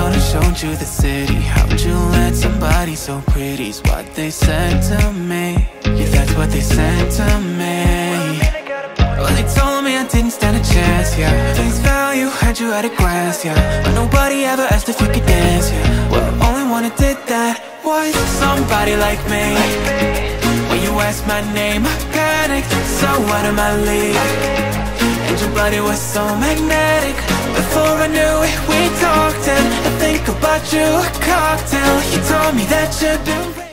out and showed you the city. How'd you let somebody so pretty's what they said to me. Yeah, that's what they said to me. Well, they told me I didn't stand a chance, yeah. Face value, had you at a glance, yeah. But nobody ever asked if you could dance, yeah. Well, only one who did that was somebody like me. When you asked my name, I panicked So out of my league. And your body was so magnetic. Before I knew it, about you, a cocktail You told me that you'd been